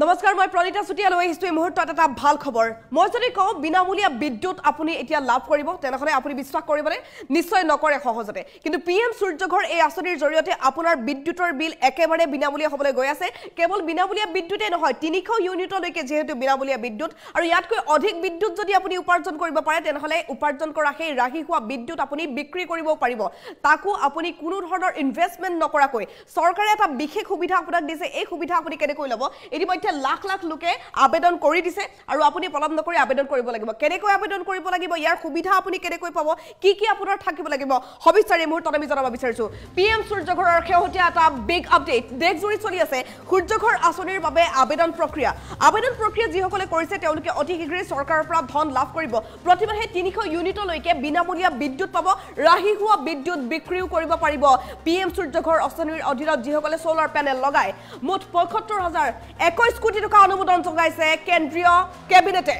নমস্কাৰ মই প্ৰণীতা চুতীয়া লৈ আহিছোঁ এই মুহূৰ্তত এটা ভাল খবৰ। মই যদি কওঁ বিনামূলীয়া বিদ্যুৎ আপুনি এতিয়া লাভ কৰিব তেনেহ'লে আপুনি বিশ্বাস কৰিবনে নিশ্চয় নকৰে সহজতে। কিন্তু পি এম সূৰ্যঘৰ এই আঁচনিৰ জৰিয়তে আপোনাৰ বিদ্যুতৰ বিল একেবাৰে বিনামূলীয়া হ'বলৈ গৈ আছে। কেৱল বিনামূলীয়া বিদ্যুতেই নহয় তিনিশ ইউনিটলৈকে যিহেতু বিনামূলীয়া বিদ্যুৎ আৰু ইয়াতকৈ অধিক বিদ্যুৎ যদি আপুনি উপাৰ্জন কৰিব পাৰে তেনেহ'লে উপাৰ্জন কৰা সেই ৰাহি হোৱা বিদ্যুৎ আপুনি বিক্ৰী কৰিব পাৰিব। তাকো আপুনি কোনো ধৰণৰ ইনভেষ্টমেণ্ট নকৰাকৈ। চৰকাৰে এটা বিশেষ সুবিধা আপোনাক দিছে এই সুবিধা আপুনি কেনেকৈ ল'ব? ইতিমধ্যে লাখ লাখ লোকে আবেদন কৰি দিছে আৰু আপুনি পলম নকৰি আবেদন কৰিব লাগিব। কেনেকৈ আবেদন কৰিব লাগিব? ইয়াৰ সুবিধা আপুনি কেনেকৈ পাব? কি কি আপোনাৰ থাকিব লাগিব? সবিস্তাৰে মুহূৰ্তত আমি জনাব বিচাৰিছোঁ। পি এম সূৰ্যঘৰৰ শেহতীয়া এটা বিগ আপডেট দেশজুৰি চলি আছে। সূৰ্যঘৰ আঁচনিৰ বাবে আবেদন প্ৰক্ৰিয়া। আবেদন প্ৰক্ৰিয়া যিসকলে কৰিছে তেওঁলোকে অতি শীঘ্ৰেই চৰকাৰৰ পৰা ধন লাভ কৰিব। প্ৰতিমাহে তিনিশ ইউনিটলৈকে বিনামূলীয়া বিদ্যুৎ পাব। ৰাহি হোৱা বিদ্যুৎ বিক্ৰীও কৰিব পাৰিব। পি এম সূৰ্যঘৰ আঁচনিৰ অধীনত যিসকলে চ'লাৰ পেনেল লগায় মুঠ পঁয়সত্তৰ হাজাৰ একৈছ কোটি টকা অনুমোদন জনাইছে কেন্দ্ৰীয় কেবিনেটে।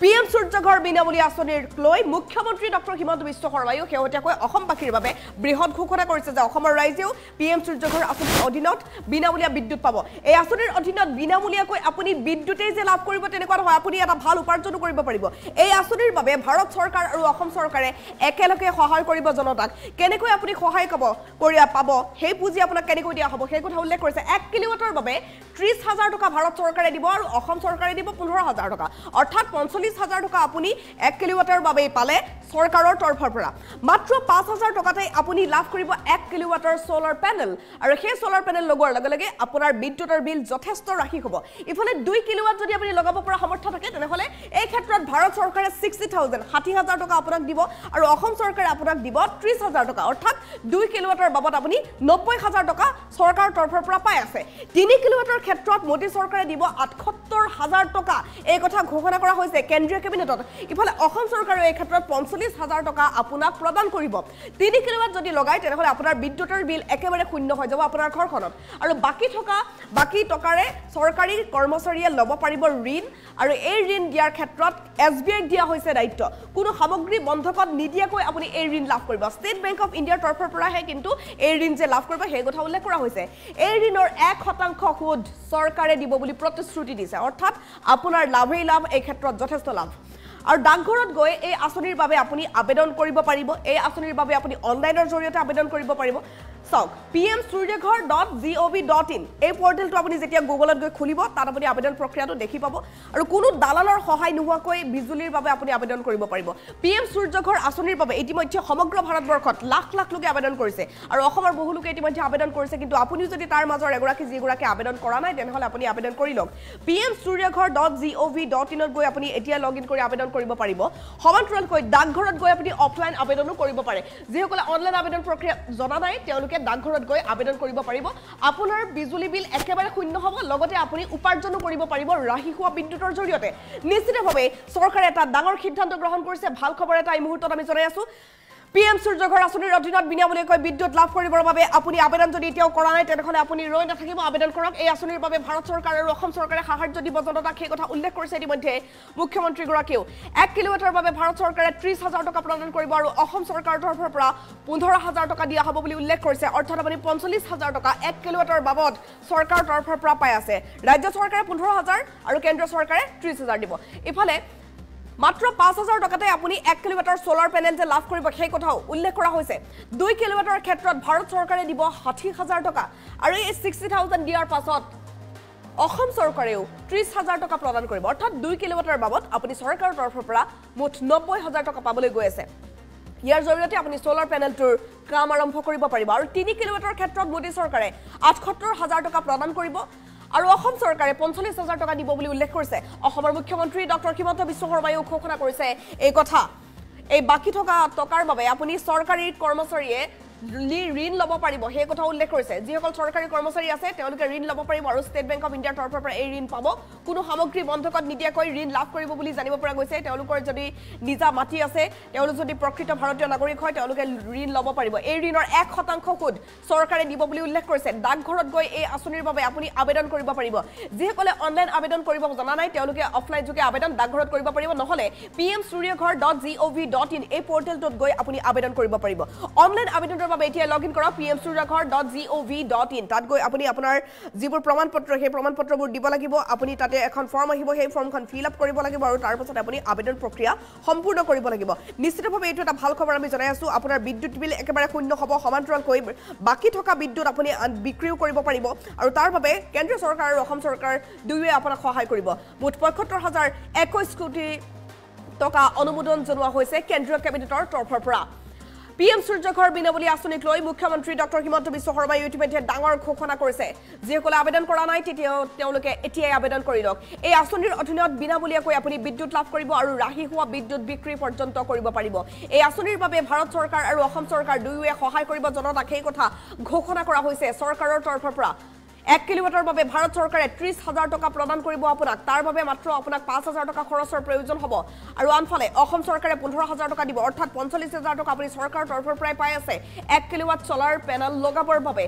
সূৰ্যঘৰ বিনামূলীয়া আঁচনিক লৈ মুখ্যমন্ত্ৰী ডক্টৰ হিমন্ত বিশ্ব শৰ্মায়ো শেহতীয়াকৈ অসমবাসীৰ বাবে বৃহৎ ঘোষণা কৰিছে যে অসমৰ ৰাইজেও পি এম সূৰ্যঘৰ আঁচনিৰ অধীনত বিনামূলীয়া বিদ্যুৎ পাব। এই আঁচনিৰ অধীনত বিনামূলীয়াকৈ আপুনি বিদ্যুতেই যে লাভ কৰিব তেনেকুৱা নহয় আপুনি এটা ভাল উপাৰ্জনো কৰিব পাৰিব। এই আঁচনিৰ বাবে ভাৰত চৰকাৰ আৰু অসম চৰকাৰে একেলগে সহায় কৰিব জনতাক। কেনেকৈ আপুনি সহায় পাব কৰি পাব সেই পুঁজি আপোনাক কেনেকৈ দিয়া হ'ব সেই কথা উল্লেখ কৰিছে। এক কিলোৱাটৰ বাবে ত্ৰিছ হাজাৰ টকা ভাৰত চৰকাৰে দিব আৰু অসম চৰকাৰে দিব পোন্ধৰ হাজাৰ টকা। অৰ্থাৎ পঞ্চল্লিছ হাজাৰ টকা আপুনি এক কিলোৱাটৰ বাবেই পালে চৰকাৰৰ তৰফৰ পৰা। মাত্ৰ পাঁচ হাজাৰ টকাতে আপুনি লাভ কৰিব এক কিলোৱাটৰ চ'লাৰ পেনেল। আৰু সেই চ'লাৰ পেনেল লগোৱাৰ লগে লগে আপোনাৰ বিদ্যুতৰ বিল যথেষ্ট ৰাশি হ'ব। ইফালে দুই কিলোৱাট যদি আপুনি লগাব পৰা সামৰ্থ্য থাকে তেনেহ'লে এই ক্ষেত্ৰত ভাৰত চৰকাৰে ছিক্সটি থাউজেণ্ড ষাঠি হাজাৰ টকা আপোনাক দিব আৰু অসম চৰকাৰে আপোনাক দিব ত্ৰিছ হাজাৰ টকা। অৰ্থাৎ দুই কিলোৱাটৰ বাবদ আপুনি নব্বৈ হাজাৰ টকা চৰকাৰৰ তৰফৰ পৰা পাই আছে। তিনি কিলোৱাটৰ ক্ষেত্ৰত মোদী চৰকাৰে দিব আঠসত্তৰ হাজাৰ টকা। এই কথা ঘোষণা কৰা হৈছে। কেন্দ্ৰীয় কেবিনেটত। ইফালে অসম চৰকাৰেও এই ক্ষেত্ৰত পঞ্চল্লিছ হাজাৰ টকা আপোনাক প্ৰদান কৰিব। তিনি কিলোৱাট যদি লগায় তেনেহ'লে আপোনাৰ বিদ্যুতৰ বিল একেবাৰে শূন্য হৈ যাব আপোনাৰ ঘৰখনত। আৰু বাকী থকা বাকী টকাৰে চৰকাৰী কৰ্মচাৰীয়ে ল'ব পাৰিব ঋণ। আৰু এই ঋণ দিয়াৰ ক্ষেত্ৰত এছ বি আইক দিয়া হৈছে দায়িত্ব। কোনো সামগ্ৰী বন্ধকত নিদিয়াকৈ আপুনি এই ঋণ লাভ কৰিব। ষ্টেট বেংক অফ ইণ্ডিয়াৰ তৰফৰ পৰাহে কিন্তু এই ঋণ যে লাভ কৰিব সেই কথা উল্লেখ কৰা হৈছে। এই ঋণৰ এক শতাংশ সুদ চৰকাৰে দিব বুলি প্ৰতিশ্ৰুতি দিছে। অৰ্থাৎ আপোনাৰ লাভেই লাভ এই ক্ষেত্ৰত যথেষ্ট। লাভ। আৰু ডাকঘৰত গৈ এই আঁচনিৰ বাবে আপুনি আবেদন কৰিব পাৰিব এই আঁচনিৰ বাবে আপুনি অনলাইনৰ জৰিয়তে আবেদন কৰিব পাৰিব। চাওক P M Suryaghar dot G O' V dot in এই পৰ্টেলটো আপুনি যেতিয়া গুগলত গৈ খুলিব তাত আপুনি আবেদন প্ৰক্ৰিয়াটো দেখি পাব আৰু কোনো দালালৰ সহায় নোহোৱাকৈ বিজুলীৰ বাবে আপুনি আবেদন কৰিব পাৰিব। পি এম সূৰ্যঘৰ আঁচনিৰ বাবে ইতিমধ্যে সমগ্ৰ ভাৰতবৰ্ষত লাখ লাখ লোকে আবেদন কৰিছে আৰু অসমৰ বহু লোকে ইতিমধ্যে আবেদন কৰিছে কিন্তু আপুনিও যদি তাৰ মাজৰ এগৰাকী যিগৰাকী আবেদন কৰা নাই তেনেহ'লে আপুনি আবেদন কৰি লওক। P M Suryaghar dot G O' V dot ইনত গৈ আপুনি এতিয়া লগ ইন কৰি আবেদন কৰিব পাৰিব। সমান্তৰালকৈ ডাকঘৰত গৈ আপুনি অফলাইন আবেদনো কৰিব পাৰে। যিসকলে অনলাইন আবেদন প্ৰক্ৰিয়া জনা নাই তেওঁলোকে ডাকঘৰত গৈ আবেদন কৰিব পাৰিব। আপোনাৰ বিজুলী বিল একেবাৰে শূন্য হ'ব লগতে আপুনি উপাৰ্জনো কৰিব পাৰিব ৰাহি হোৱা বিদ্যুতৰ জৰিয়তে। নিশ্চিতভাৱে চৰকাৰে এটা ডাঙৰ সিদ্ধান্ত গ্ৰহণ কৰিছে। ভাল খবৰ এটা এই মুহূৰ্তত আমি জনাই আছোঁ। পি এম সূৰ্যঘৰ আঁচনিৰ অধীনত বিনামূলীয়াকৈ বিদ্যুৎ লাভ কৰিবৰ বাবে আপুনি আবেদন যদি এতিয়াও কৰা নাই তেনেহ'লে আপুনি ৰৈ নাথাকিব। আবেদন কৰক। এই আঁচনিৰ বাবে ভাৰত চৰকাৰ আৰু অসম চৰকাৰে সাহায্য দিব। জনতাক সেই কথা উল্লেখ কৰিছে ইতিমধ্যে মুখ্যমন্ত্ৰীগৰাকীয়েও। এক কিলোৱাটৰ বাবে ভাৰত চৰকাৰে ত্ৰিছ হাজাৰ টকা প্ৰদান কৰিব আৰু অসম চৰকাৰৰ তৰফৰ পৰা পোন্ধৰ হাজাৰ টকা দিয়া হ'ব বুলি উল্লেখ কৰিছে। অৰ্থাৎ আপুনি পঞ্চল্লিছ হাজাৰ টকা এক কিলোৱাটৰ বাবদ চৰকাৰৰ তৰফৰ পৰা পাই আছে। ৰাজ্য চৰকাৰে পোন্ধৰ হাজাৰ আৰু কেন্দ্ৰীয় চৰকাৰে ত্ৰিছ হাজাৰ দিব। ইফালে মাত্ৰ পাঁচ হাজাৰ টকাতে আপুনি এক কিলোমিটাৰ চ'লাৰ পেনেল যে লাভ কৰিব সেই কথাও উল্লেখ কৰা হৈছে। দুই কিলোমিটাৰ ক্ষেত্ৰত ভাৰত চৰকাৰে দিব ষাঠি হাজাৰ টকা আৰু এই ছিক্সটি থাউজেণ্ড দিয়াৰ পাছত অসম চৰকাৰেও ত্ৰিছ হাজাৰ টকা প্ৰদান কৰিব। অৰ্থাৎ দুই কিলোমিটাৰ বাবদ আপুনি চৰকাৰৰ তৰফৰ পৰা মুঠ নব্বৈ হাজাৰ টকা পাবলৈ গৈ আছে। ইয়াৰ জৰিয়তে আপুনি চ'লাৰ পেনেলটোৰ কাম আৰম্ভ কৰিব পাৰিব। আৰু তিনি কিলোমিটাৰ ক্ষেত্ৰত মোদী চৰকাৰে আঠসত্তৰ হাজাৰ টকা প্ৰদান কৰিব। আৰু অসম চৰকাৰে পঞ্চল্লিছ হাজাৰ টকা দিব বুলি উল্লেখ কৰিছে। অসমৰ মুখ্যমন্ত্ৰী ডক্টৰ হিমন্ত বিশ্ব শৰ্মায়ো ঘোষণা কৰিছে। এই কথা। এই বাকী থকা টকাৰ বাবে আপুনি চৰকাৰী কৰ্মচাৰীয়ে ঋণ ল'ব পাৰিব সেই কথা উল্লেখ কৰিছে। যিসকল চৰকাৰী কৰ্মচাৰী আছে তেওঁলোকে ঋণ ল'ব পাৰিব আৰু ষ্টেট বেংক অফ ইণ্ডিয়াৰ তৰফৰ পৰা এই ঋণ পাব। কোনো সামগ্ৰী বন্ধকত নিদিয়াকৈ ঋণ লাভ কৰিব বুলি জানিব পৰা গৈছে। তেওঁলোকৰ যদি নিজা মাটি আছে তেওঁলোক যদি প্ৰকৃত ভাৰতীয় নাগৰিক হয় তেওঁলোকে ঋণ ল'ব পাৰিব। এই ঋণৰ এক শতাংশ সুদ চৰকাৰে দিব বুলি উল্লেখ কৰিছে। ডাকঘৰত গৈ এই আঁচনিৰ বাবে আপুনি আবেদন কৰিব পাৰিব। যিসকলে অনলাইন আবেদন কৰিব জনা নাই তেওঁলোকে অফলাইন যোগে আবেদন ডাকঘৰত কৰিব পাৰিব। নহ'লে P M Suryaghar dot G O' V dot in এই পৰ্টেলটোত গৈ আপুনি আবেদন কৰিব পাৰিব। অনলাইন আবেদনৰ আবেদনৰ বাবে এতিয়া লগ ইন কৰক P M Suryaghar dot G O' V dot in তাত গৈ আপুনি আপোনাৰ যিবোৰ প্ৰমাণ পত্ৰ সেই প্ৰমাণ পত্ৰবোৰ দিব লাগিব। আপুনি তাতে এখন ফৰ্ম আহিব সেই ফৰ্মখন ফিল আপ কৰিব লাগিব আৰু তাৰপাছত আপুনি আবেদন প্ৰক্ৰিয়া সম্পূৰ্ণ কৰিব লাগিব। নিশ্চিতভাৱে এইটো এটা ভাল খবৰ আমি জনাই আছোঁ। আপোনাৰ বিদ্যুৎ বিল একেবাৰে শূন্য হ'ব সমান্তৰালকৈ বাকী থকা বিদ্যুৎ আপুনি বিক্ৰীও কৰিব পাৰিব। আৰু তাৰ বাবে কেন্দ্ৰীয় চৰকাৰ আৰু অসম চৰকাৰ দুয়োৱে আপোনাক সহায় কৰিব। মুঠ পঁয়সত্তৰ হাজাৰ একৈছ কোটি টকা অনুমোদন জনোৱা হৈছে কেন্দ্ৰীয় কেবিনেটৰ তৰফৰ পৰা। হিমন্ত বিশ্ব শৰ্মাই ইতিমধ্যে ডাঙৰ ঘোষণা কৰিছে। যিসকলে আবেদন কৰা নাই তেতিয়া তেওঁলোকে এতিয়াই আবেদন কৰি লওক। এই আঁচনিৰ অধীনত বিনামূলীয়াকৈ আপুনি বিদ্যুৎ লাভ কৰিব আৰু ৰাহি হোৱা বিদ্যুৎ বিক্ৰী পৰ্যন্ত কৰিব পাৰিব। এই আঁচনিৰ বাবে ভাৰত চৰকাৰ আৰু অসম চৰকাৰ দুয়োৱে সহায় কৰিব জনতাক সেই কথা ঘোষণা কৰা হৈছে চৰকাৰৰ তৰফৰ পৰা। এক কিলোৱাটৰ বাবে ভাৰত চৰকাৰে ত্ৰিছ হাজাৰ টকা প্ৰদান কৰিব আপোনাক। তাৰ বাবে মাত্ৰ আপোনাক পাঁচ হাজাৰ টকা খৰচৰ প্ৰয়োজন হ'ব। আৰু আনফালে অসম চৰকাৰে পোন্ধৰ হাজাৰ টকা দিব। অৰ্থাৎ পঞ্চল্লিছ হাজাৰ টকা আপুনি চৰকাৰৰ তৰফৰ পৰাই পাই আছে। এক কিলোৱাট চলাৰ পেনেল লগাবৰ বাবে।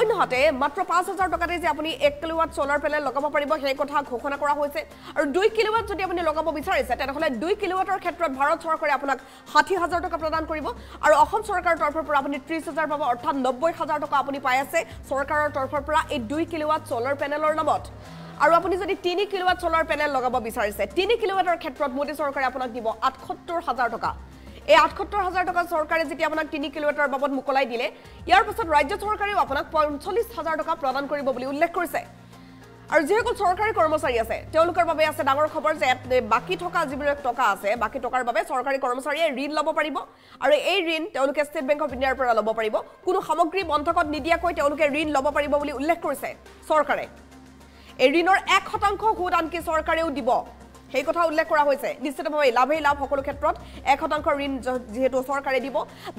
অন্যহাতে মাত্ৰ পাঁচ হাজাৰ টকাতে যে আপুনি এক কিলোৱাট চলাৰ পেনেল লগাব পাৰিব সেই কথা ঘোষণা কৰা হৈছে। আৰু দুই কিলোৱাট যদি আপুনি লগাব বিচাৰিছে তেনেহ'লে দুই কিলোৱাটৰ ক্ষেত্ৰত ভাৰত চৰকাৰে আপোনাক ষাঠি হাজাৰ টকা প্ৰদান কৰিব। আৰু অসম চৰকাৰৰ তৰফৰ পৰা আপুনি ত্ৰিছ হাজাৰ পাব। অৰ্থাৎ নব্বৈ হাজাৰ টকা আপুনি পাই আছে। চৰকাৰৰ তৰফৰ পৰা এই দুই কিলোৱাট চলাৰ পেনেলৰ নামত। আৰু আপুনি যদি তিনি কিলোৱাট চলাৰ পেনেল লগাব বিচাৰিছে তিনি কিলোৱাটৰ ক্ষেত্ৰত মোদী চৰকাৰে আপোনাক দিব আঠসত্তৰ হাজাৰ টকা। এই আঠসত্তৰ হাজাৰ টকা চৰকাৰে যেতিয়া আপোনাক তিনি কিলোৱাটৰ বাবদ মোকলাই দিলে ইয়াৰ পাছত ৰাজ্য চৰকাৰেও আপোনাক পঞ্চল্লিছ হাজাৰ টকা প্ৰদান কৰিব বুলি উল্লেখ কৰিছে। আৰু যিসকল চৰকাৰী কৰ্মচাৰী আছে তেওঁলোকৰ বাবে আছে ডাঙৰ খবৰ যে বাকী থকা যিবিলাক টকা আছে বাকী টকাৰ বাবে চৰকাৰী কৰ্মচাৰীয়ে ঋণ ল'ব পাৰিব। আৰু এই ঋণ তেওঁলোকে ষ্টেট বেংক অফ ইণ্ডিয়াৰ পৰা ল'ব পাৰিব। কোনো সামগ্ৰী বন্ধকত নিদিয়াকৈ তেওঁলোকে ঋণ ল'ব পাৰিব বুলি উল্লেখ কৰিছে চৰকাৰে। এই ঋণৰ এক শতাংশ সুদ আনকি চৰকাৰেও দিব। সেই কথা উল্লেখ কৰা হৈছে। নিশ্চিতভাৱে লাভেই লাভ সকলো ক্ষেত্ৰত। এক শতাংশ ঋণ যিহেতু চৰকাৰে দিব।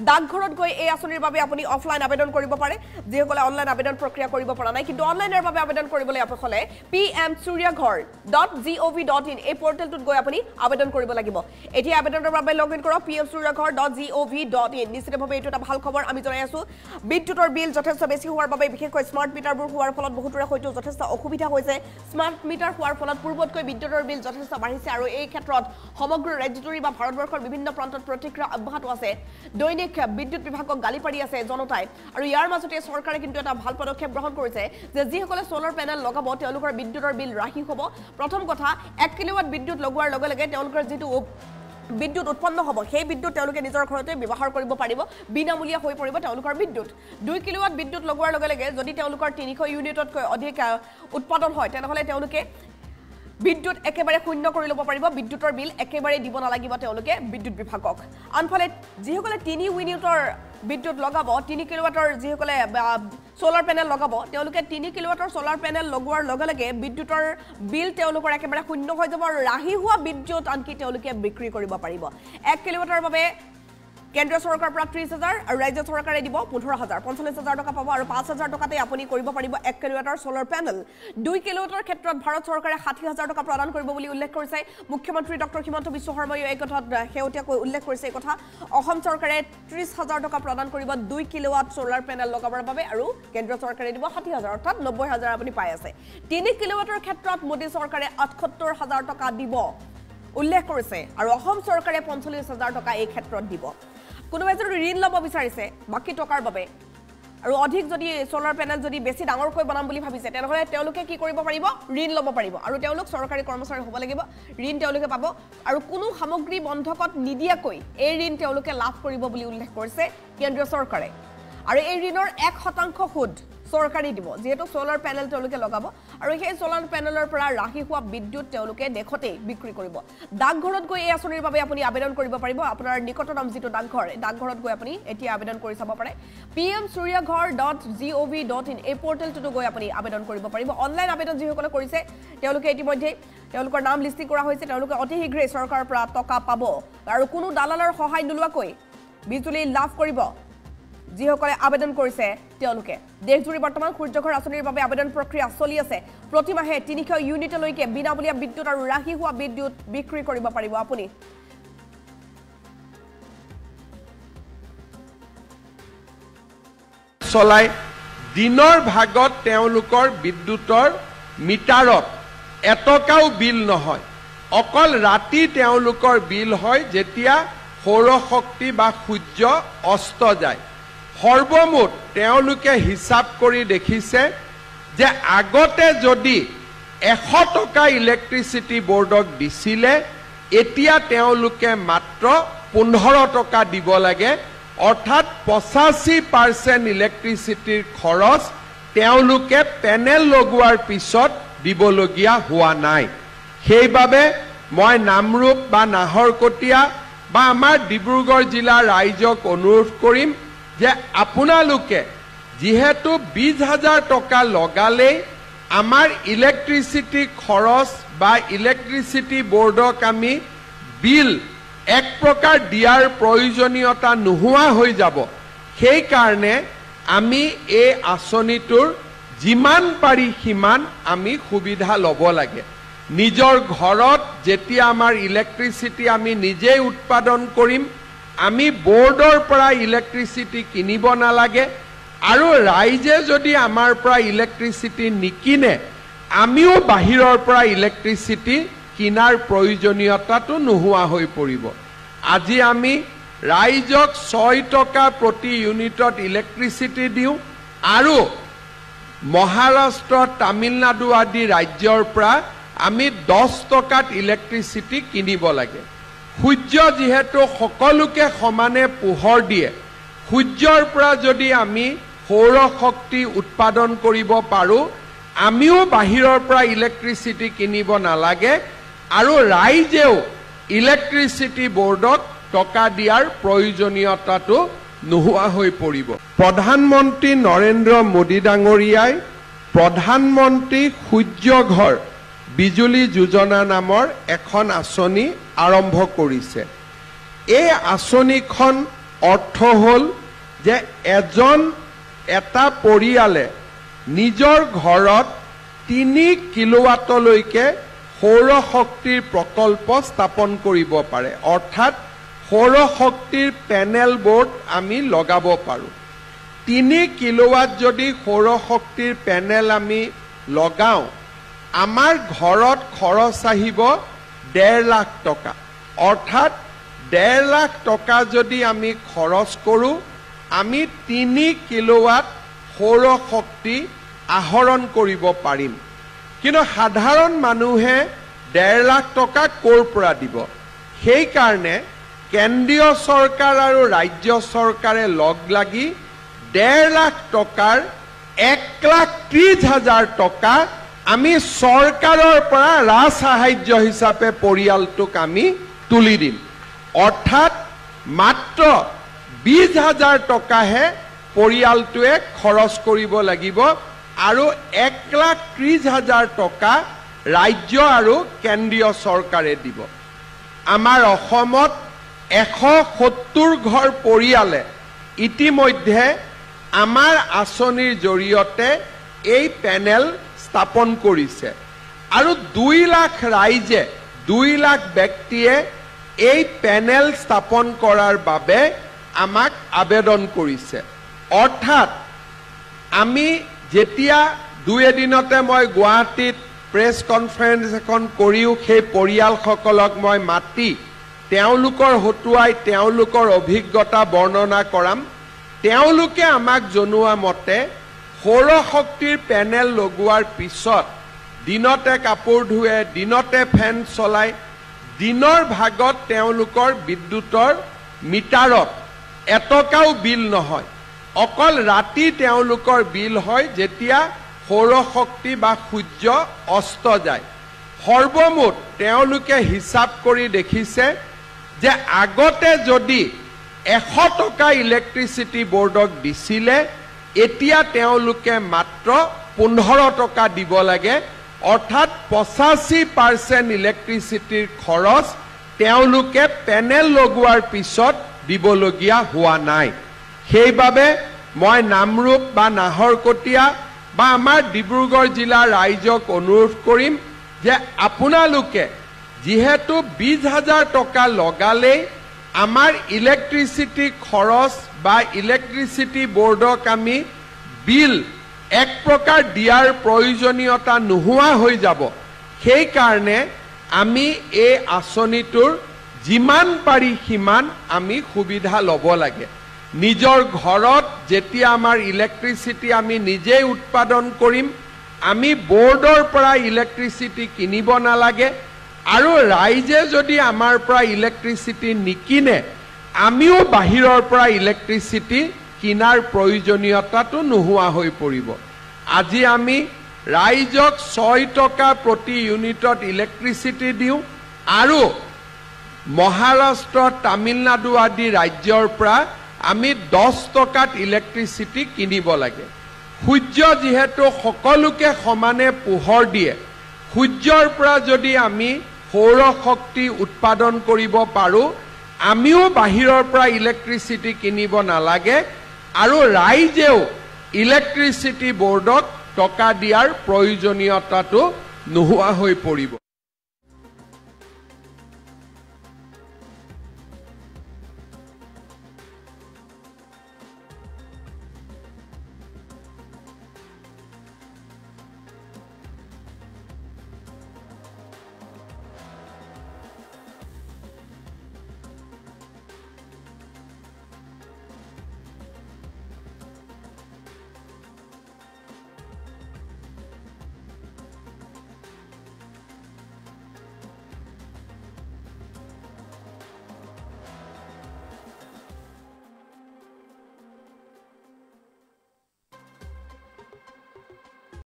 ডাকঘৰত গৈ এই আঁচনিৰ বাবে আপুনি অফলাইন আবেদন কৰিব পাৰে। যিসকলে অনলাইন আবেদন প্ৰক্ৰিয়া কৰিব পৰা নাই কিন্তু অনলাইনৰ বাবে আবেদন কৰিবলৈ হ'লে P M Suryaghar dot G O' V dot in এই পৰ্টেলটোত গৈ আপুনি আবেদন কৰিব লাগিব। এতিয়া আবেদনৰ বাবে লগ ইন কৰক P M Suryaghar dot G O' V dot in নিশ্চিতভাৱে এইটো এটা ভাল খবৰ আমি জনাই আছোঁ। বিদ্যুতৰ বিল যথেষ্ট বেছি হোৱাৰ বাবে বিশেষকৈ স্মাৰ্ট মিটাৰবোৰ হোৱাৰ ফলত বহুতৰে হয়তো যথেষ্ট অসুবিধা হৈছে। স্মাৰ্ট মিটাৰ হোৱাৰ ফলত পূৰ্বতকৈ বিদ্যুতৰ বিল যথেষ্ট বাঢ়িছে আৰু এই ক্ষেত্ৰত সমগ্ৰ ৰাজ্যজুৰি বা ভাৰতবৰ্ষৰ বিভিন্ন প্ৰান্তত প্ৰতিক্ৰিয়া অব্যাহত আছে। দৈনিক বিদ্যুৎ বিভাগক গালি পাৰি আছে জনতাই আৰু ইয়াৰ মাজতে চৰকাৰে কিন্তু এটা ভাল পদক্ষেপ গ্ৰহণ কৰিছে যে যিসকলে চ'লাৰ পেনেল লগাব তেওঁলোকৰ বিদ্যুতৰ বিল ৰাহি হ'ব। প্ৰথম কথা এক কিলোৱাট বিদ্যুৎ লগোৱাৰ লগে লগে তেওঁলোকৰ যিটো বিদ্যুৎ উৎপন্ন হ'ব সেই বিদ্যুৎ তেওঁলোকে নিজৰ ঘৰতে ব্যৱহাৰ কৰিব পাৰিব বিনামূলীয়া হৈ পৰিব তেওঁলোকৰ বিদ্যুৎ। দুই কিলোৱাট বিদ্যুৎ লগোৱাৰ লগে লগে যদি তেওঁলোকৰ তিনিশ ইউনিটতকৈ অধিক উৎপাদন হয় তেনেহ'লে তেওঁলোকে বিদ্যুৎ একেবাৰে শূন্য কৰি ল'ব পাৰিব বিদ্যুতৰ বিল একেবাৰে দিব নালাগিব তেওঁলোকে বিদ্যুৎ বিভাগক। আনফালে যিসকলে তিনি ইউনিটৰ বিদ্যুৎ লগাব তিনি কিলোৱাটৰ যিসকলে চ'লাৰ পেনেল লগাব তেওঁলোকে তিনি কিলোৱাটৰ চ'লাৰ পেনেল লগোৱাৰ লগে লগে বিদ্যুতৰ বিল তেওঁলোকৰ একেবাৰে শূন্য হৈ যাব আৰু ৰাহি হোৱা বিদ্যুৎ আনকি তেওঁলোকে বিক্ৰী কৰিব পাৰিব। এক কিলোৱাটৰ বাবে কেন্দ্ৰীয় চৰকাৰৰ পৰা ত্ৰিছ হাজাৰ আৰু ৰাজ্য চৰকাৰে দিব পোন্ধৰ হাজাৰ। পঞ্চল্লিছ হাজাৰ টকা পাব আৰু পাঁচ হাজাৰ টকাতে আপুনি কৰিব পাৰিব এক কিলোৱাটৰ চ'লাৰ পেনেল দুই কিলোৱাটৰ ক্ষেত্ৰত ভাৰত চৰকাৰে ষাঠি হাজাৰ টকা প্ৰদান কৰিব বুলি উল্লেখ কৰিছে। মুখ্যমন্ত্ৰী ডক্টৰ হিমন্ত বিশ্ব শৰ্মায়ো এই কথাত শেহতীয়াকৈ উল্লেখ কৰিছে এই কথা। অসম চৰকাৰে ত্ৰিছ হাজাৰ টকা প্ৰদান কৰিব দুই কিলোৱাট চ'লাৰ পেনেল লগাবৰ বাবে আৰু কেন্দ্ৰীয় চৰকাৰে দিব ষাঠি হাজাৰ অৰ্থাৎ নব্বৈ হাজাৰ আপুনি পাই আছে। তিনি কিলোৱাটৰ ক্ষেত্ৰত মোদী চৰকাৰে আঠসত্তৰ হাজাৰ টকা দিব উল্লেখ কৰিছে। আৰু অসম চৰকাৰে পঞ্চল্লিছ হাজাৰ টকা এই ক্ষেত্ৰত দিব। কোনোবাই যদি ঋণ ল'ব বিচাৰিছে বাকী টকাৰ বাবে আৰু অধিক যদি চ'লাৰ পেনেল যদি বেছি ডাঙৰকৈ বনাম বুলি ভাবিছে তেনেহ'লে তেওঁলোকে কি কৰিব পাৰিব? ঋণ ল'ব পাৰিব। আৰু তেওঁলোক চৰকাৰী কৰ্মচাৰী হ'ব লাগিব ঋণ তেওঁলোকে পাব। আৰু কোনো সামগ্ৰী বন্ধকত নিদিয়াকৈ এই ঋণ তেওঁলোকে লাভ কৰিব বুলি উল্লেখ কৰিছে কেন্দ্ৰীয় চৰকাৰে। আৰু এই ঋণৰ এক শতাংশ সুদ চৰকাৰে দিব যিহেতু চ'লাৰ পেনেল তেওঁলোকে লগাব আৰু সেই চ'লাৰ পেনেলৰ পৰা ৰাহি হোৱা বিদ্যুৎ তেওঁলোকে দেশতেই বিক্ৰী কৰিব। ডাকঘৰত গৈ এই আঁচনিৰ বাবে আপুনি আবেদন কৰিব পাৰিব। আপোনাৰ নিকটতম যিটো ডাকঘৰ ডাকঘৰত গৈ আপুনি এতিয়া আবেদন কৰি চাব পাৰে। P M Suryaghar dot G O' V dot in এই পৰ্টেলটোতো গৈ আপুনি আবেদন কৰিব পাৰিব। অনলাইন আবেদন যিসকলে কৰিছে তেওঁলোকে ইতিমধ্যে তেওঁলোকৰ নাম লিষ্টিং কৰা হৈছে। তেওঁলোকে অতি শীঘ্ৰেই চৰকাৰৰ পৰা টকা পাব। আৰু কোনো দালালৰ সহায় নোলোৱাকৈ বিজুলী লাভ কৰিব। যিসকলে আবেদন কৰিছে তেওঁলোকে। দেশজুৰি বৰ্তমান সূৰ্যঘৰ আঁচনিৰ বাবে আবেদন প্ৰক্ৰিয়া চলি আছে। প্ৰতিমাহে তিনিশ ইউনিটলৈকে বিনামূলীয়া বিদ্যুৎ আৰু ৰাহি হোৱা বিদ্যুৎ বিক্ৰী কৰিব পাৰিব আপুনি। চলাই দিনৰ ভাগত তেওঁলোকৰ বিদ্যুতৰ মিটাৰত এটকাও বিল নহয়। অকল ৰাতি তেওঁলোকৰ বিল হয় যেতিয়া সৌৰশক্তি বা সূৰ্য অস্ত যায়। সৰ্বমুঠ তেওঁলোকে হিচাপ কৰি দেখিছে যে আগতে যদি এশ টকা ইলেক্ট্ৰিচিটি বৰ্ডক দিছিলে এতিয়া তেওঁলোকে মাত্ৰ পোন্ধৰ টকা দিব লাগে। অৰ্থাৎ পঁচাশী পাৰ্চেণ্ট ইলেক্ট্ৰিচিটিৰ খৰচ তেওঁলোকে পেনেল লগোৱাৰ পিছত দিবলগীয়া হোৱা নাই। সেইবাবে মই নামৰূপ বা নাহৰকটীয়া বা আমাৰ ডিব্ৰুগড় জিলাৰ ৰাইজক অনুৰোধ কৰিম যে আপোনালোকে যিহেতু বিছ হাজাৰ টকা লগালেই আমাৰ ইলেক্ট্ৰিচিটি খৰচ বা ইলেক্ট্ৰিচিটি বৰ্ডক আমি বিল এক প্ৰকাৰ দিয়াৰ প্ৰয়োজনীয়তা নোহোৱা হৈ যাব। সেইকাৰণে আমি এই আঁচনিটোৰ যিমান পাৰি সিমান আমি সুবিধা ল'ব লাগে। নিজৰ ঘৰত যেতিয়া আমাৰ ইলেক্ট্ৰিচিটি আমি নিজেই উৎপাদন কৰিম আমি বৰ্ডৰ পৰা ইলেক্ট্ৰিচিটি কিনিব নালাগে আৰু ৰাইজে যদি আমাৰ পৰা ইলেক্ট্ৰিচিটি নিকিনে আমিও বাহিৰৰ পৰা ইলেক্ট্ৰিচিটি কিনাৰ প্ৰয়োজনীয়তাটো নোহোৱা হৈ পৰিব। আজি আমি ৰাইজক ছয় টকা প্ৰতি ইউনিটত ইলেক্ট্ৰিচিটি দিওঁ আৰু মহাৰাষ্ট্ৰ তামিলনাডু আদি ৰাজ্যৰ পৰা আমি দহ টকাত ইলেক্ট্ৰিচিটি কিনিব লাগে। সূৰ্য যিহেতু সকলোকে সমানে পোহৰ দিয়ে সূৰ্যৰ পৰা যদি আমি সৌৰ শক্তি উৎপাদন কৰিব পাৰোঁ আমিও বাহিৰৰ পৰা ইলেক্ট্ৰিচিটি কিনিব নালাগে আৰু ৰাইজেও ইলেক্ট্ৰিচিটি বৰ্ডক টকা দিয়াৰ প্ৰয়োজনীয়তাটো নোহোৱা হৈ পৰিব। প্ৰধানমন্ত্ৰী নৰেন্দ্ৰ মোদী ডাঙৰীয়াই প্ৰধানমন্ত্ৰী সূৰ্য ঘৰ বিজুলী যোজনা নামৰ এখন আঁচনি আৰম্ভ কৰিছে। এই আঁচনিখন অৰ্থ হ'ল যে এজন এটা পৰিয়ালে নিজৰ ঘৰত তিনি কিলোৱাটলৈকে সৌৰ শক্তিৰ প্ৰকল্প স্থাপন কৰিব পাৰে। অৰ্থাৎ সৌৰ শক্তিৰ পেনেল বৰ্ড আমি লগাব পাৰোঁ। তিনি কিলোৱাট যদি সৌৰ শক্তিৰ পেনেল আমি লগাওঁ আমাৰ ঘৰত খৰচ আহিব ডেৰ লাখ টকা। অৰ্থাৎ ডেৰ লাখ টকা যদি আমি খৰচ কৰোঁ আমি তিনি কিলোৱাট সৌৰ শক্তি আহৰণ কৰিব পাৰিম। কিন্তু সাধাৰণ মানুহে ডেৰ লাখ টকা ক'ৰ পৰা দিব? সেইকাৰণে কেন্দ্ৰীয় চৰকাৰ আৰু ৰাজ্য চৰকাৰে লগ লাগি ডেৰ লাখ টকাৰ এক লাখ ত্ৰিশ হাজাৰ টকা আমি চৰকাৰৰ পৰা ৰাজ সাহাৰ্য হিচাপে পৰিয়ালটোক আমি তুলি দিম। অৰ্থাৎ মাত্ৰ বিছ হাজাৰ টকাহে পৰিয়ালটোৱে খৰচ কৰিব লাগিব আৰু এক লাখ ত্ৰিশ হাজাৰ টকা ৰাজ্য আৰু কেন্দ্ৰীয় চৰকাৰে দিব। আমাৰ অসমত এশ সত্তৰ ঘৰ পৰিয়ালে ইতিমধ্যে আমাৰ আঁচনিৰ জৰিয়তে এই পেনেল স্থাপন কৰিছে। আৰু দুই লাখ ৰাইজে দুই লাখ ব্যক্তিয়ে এই পেনেল স্থাপন কৰাৰ বাবে আমাক আবেদন কৰিছে। অৰ্থাৎ আমি যেতিয়া দুই এদিনতে মই গুৱাহাটীত প্ৰেছ কনফাৰেন্স এখন কৰিও সেই পৰিয়ালসকলক মই মাতি তেওঁলোকৰ হতুৱাই তেওঁলোকৰ অভিজ্ঞতা বৰ্ণনা কৰাম তেওঁলোকে আমাক জনোৱা মতে সৌৰ শক্তিৰ পেনেল লগোৱাৰ পিছত দিনতে কাপোৰ ধুৱে দিনতে ফেন চলায় দিনৰ ভাগত তেওঁলোকৰ বিদ্যুতৰ মিটাৰত এটকাও বিল নহয়। অকল ৰাতি তেওঁলোকৰ বিল হয় যেতিয়া সৌৰ শক্তি বা সূৰ্য অস্ত যায়। সৰ্বমুঠ তেওঁলোকে হিচাপ কৰি দেখিছে যে আগতে যদি এশ টকা ইলেক্ট্ৰিচিটি বৰ্ডক দিছিলে এতিয়া তেওঁলোকে মাত্ৰ পোন্ধৰ টকা দিব লাগে অৰ্থাৎ পঁচাশী পাৰ্চেণ্ট ইলেক্ট্ৰিচিটিৰ খৰচ তেওঁলোকে পেনেল লগোৱাৰ পিছত দিবলগীয়া হোৱা নাই। সেইবাবে মই নামৰূপ বা নাহৰকটীয়া বা আমাৰ ডিব্ৰুগড় জিলাৰ ৰাইজক অনুৰোধ কৰিম যে আপোনালোকে যিহেতু বিছ হাজাৰ টকা লগালেই আমাৰ ইলেক্ট্ৰিচিটি খৰচ বা ইলেক্ট্ৰিচিটি বৰ্ডক আমি বিল এক প্ৰকাৰ দিয়াৰ প্ৰয়োজনীয়তা নোহোৱা হৈ যাব। সেইকাৰণে আমি এই আঁচনিটোৰ যিমান পাৰি সিমান আমি সুবিধা ল'ব লাগে। নিজৰ ঘৰত যেতিয়া আমাৰ ইলেক্ট্ৰিচিটি আমি নিজেই উৎপাদন কৰিম আমি বৰ্ডৰ পৰা ইলেক্ট্ৰিচিটি কিনিব নালাগে। আৰু ৰাইজে যদি আমাৰ পৰা ইলেক্ট্ৰিচিটি নিকিনে আমিও বাহিৰৰ পৰা ইলেক্ট্ৰিচিটি কিনাৰ প্ৰয়োজনীয়তাটো নোহোৱা হৈ পৰিব। আজি আমি ৰাইজক ছয় টকা প্ৰতি ইউনিটত ইলেক্ট্ৰিচিটি দিওঁ আৰু মহাৰাষ্ট্ৰ তামিলনাডু আদি ৰাজ্যৰ পৰা আমি দহ টকাত ইলেক্ট্ৰিচিটি কিনিব লাগে। সূৰ্য যিহেতু সকলোকে সমানে পোহৰ দিয়ে সূৰ্যৰ পৰা যদি আমি সৌৰ শক্তি উৎপাদন কৰিব পাৰোঁ আমিও বাহিৰৰ পৰা ইলেক্ট্ৰিচিটি কিনিব নালাগে আৰু ৰাইজেও ইলেক্ট্ৰিচিটি বৰ্ডক টকা দিয়াৰ প্ৰয়োজনীয়তাটো নোহোৱা হৈ পৰিব।